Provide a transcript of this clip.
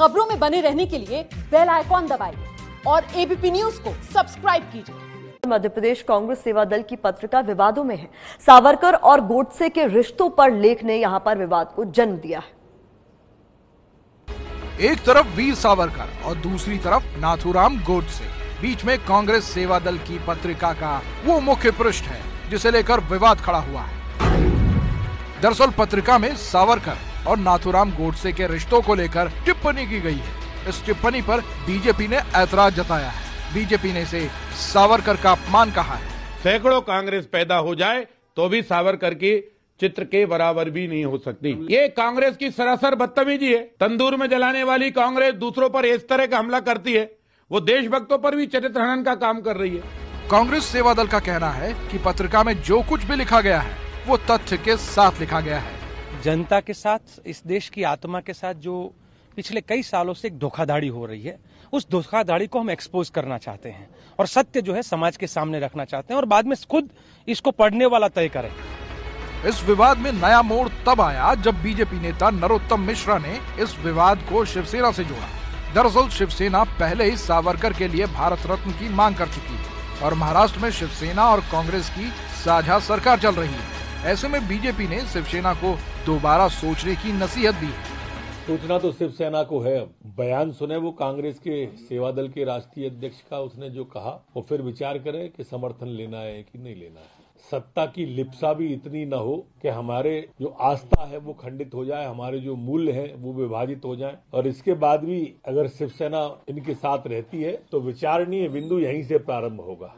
खबरों में बने रहने के लिए बेल आइकॉन दबाइए और एबीपी न्यूज़ को सब्सक्राइब कीजिए। मध्य प्रदेश कांग्रेस सेवा दल की पत्रिका विवादों में है। सावरकर और गोडसे के रिश्तों पर लेख ने यहाँ पर विवाद को जन्म दिया है। एक तरफ़ वीर सावरकर और दूसरी तरफ़ नाथुराम गोडसे। बीच में कांग्रेस सेवा दल की पत्रिका का वो मुख्य पृष्ठ है जिसे लेकर विवाद खड़ा हुआ है। दरअसल पत्रिका में सावरकर और नाथुराम गोडसे के रिश्तों को लेकर टिप्पणी की गई है। इस टिप्पणी पर बीजेपी ने ऐतराज जताया है। बीजेपी ने इसे सावरकर का अपमान कहा है। सैकड़ों कांग्रेस पैदा हो जाए तो भी सावरकर की चित्र के बराबर भी नहीं हो सकती। ये कांग्रेस की सरासर बदतमीजी है। तंदूर में जलाने वाली कांग्रेस दूसरों पर इस तरह का हमला करती है। वो देशभक्तों पर भी चरित्र हनन का काम कर रही है। कांग्रेस सेवा दल का कहना है कि पत्रिका में जो कुछ भी लिखा गया है वो तथ्य के साथ लिखा गया है। जनता के साथ, इस देश की आत्मा के साथ जो पिछले कई सालों से एक धोखाधड़ी हो रही है, उस धोखाधड़ी को हम एक्सपोज करना चाहते हैं और सत्य जो है समाज के सामने रखना चाहते हैं और बाद में खुद इसको पढ़ने वाला तय करें। इस विवाद में नया मोड़ तब आया जब बीजेपी नेता नरोत्तम मिश्रा ने इस विवाद को शिवसेना से जोड़ा। दरअसल शिवसेना पहले ही सावरकर के लिए भारत रत्न की मांग कर चुकी है और महाराष्ट्र में शिवसेना और कांग्रेस की साझा सरकार चल रही है। ऐसे में बीजेपी ने शिवसेना को दोबारा सोचने की नसीहत दी है। सूचना तो शिवसेना को है बयान सुने वो कांग्रेस के सेवा दल के राष्ट्रीय अध्यक्ष का उसने जो कहा, वो फिर विचार करे कि समर्थन लेना है कि नहीं लेना है। सत्ता की लिप्सा भी इतनी न हो कि हमारे जो आस्था है, वो खंडित हो जाए, हमारे जो मूल्य है, वो विभाजित हो जाए। और इसके बाद भी अगर शिवसेना इनके साथ रहती है तो विचारणीय बिंदु यहीं से प्रारंभ होगा।